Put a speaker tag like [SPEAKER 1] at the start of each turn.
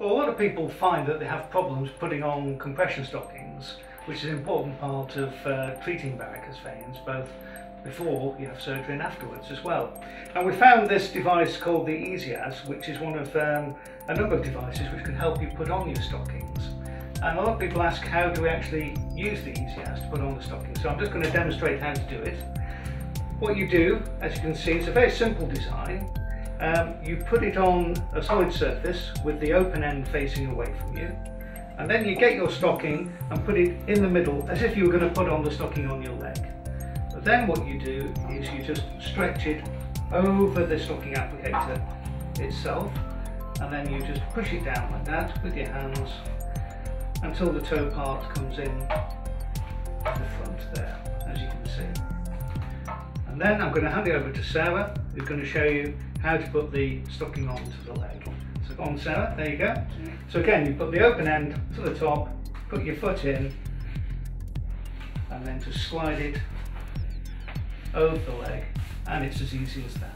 [SPEAKER 1] Well, a lot of people find that they have problems putting on compression stockings, which is an important part of uh, treating varicose veins, both before you have surgery and afterwards as well. And we found this device called the Ezy-As, which is one of um, a number of devices which can help you put on your stockings. And a lot of people ask how do we actually use the Ezy-As to put on the stockings. So I'm just going to demonstrate how to do it. What you do, as you can see, it's a very simple design. Um, you put it on a solid surface with the open end facing away from you and then you get your stocking and put it in the middle as if you were going to put on the stocking on your leg. But then what you do is you just stretch it over the stocking applicator itself and then you just push it down like that with your hands until the toe part comes in the front there then I'm going to hand it over to Sarah who's going to show you how to put the stocking onto the leg. So on Sarah, there you go. So again, you put the open end to the top, put your foot in, and then just slide it over the leg, and it's as easy as that.